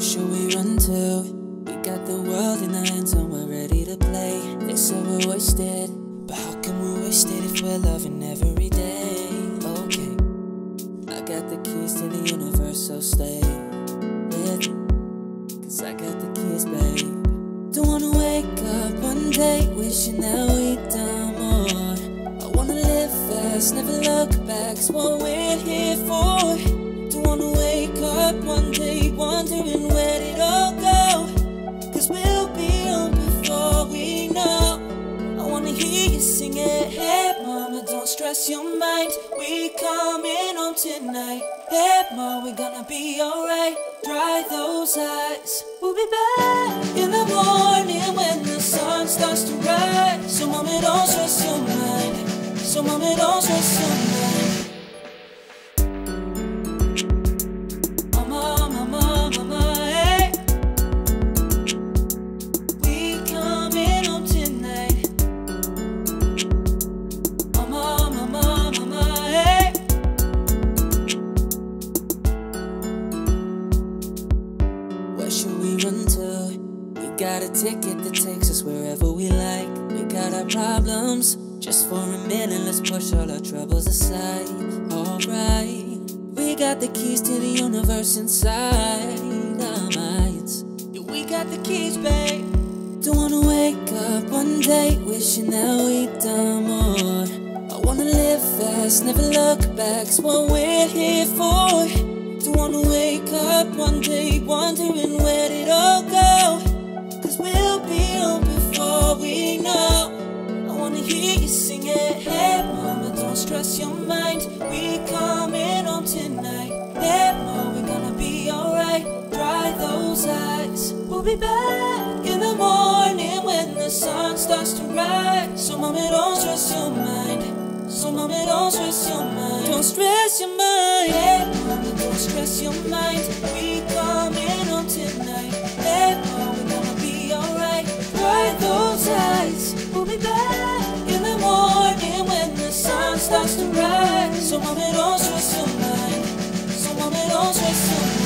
we run to? We got the world in our hands and we're ready to play. They say we're wasted, but how can we waste it if we're loving every day? Okay, I got the keys to the universe, so stay with me. Cause I got the keys, babe. Don't wanna wake up one day wishing that we'd done more. I wanna live fast, never look back, it's what we're here for. Don't wanna wake up one day wondering stress your mind. We coming home tonight. Hey, mama, we're gonna be alright. Dry those eyes. We'll be back in the morning when the sun starts to rise. So, mama, don't stress your mind. So, mama, don't stress your mind. Got a ticket that takes us wherever we like. We got our problems. Just for a minute, let's push all our troubles aside. Alright. We got the keys to the universe inside our minds. Yeah, we got the keys, babe. Don't wanna wake up one day wishing that we'd done more. I wanna live fast, never look back, it's what we're here for. Don't wanna wake up one day sing it. Hey, mama, don't stress your mind. We coming home tonight. Hey, mama, we're gonna be alright. Dry those eyes. We'll be back in the morning when the sun starts to rise. So, mama, don't stress your mind. So, mama, don't stress your mind. Don't stress your mind. Hey, mama, don't stress your mind. We nos ressuscitar.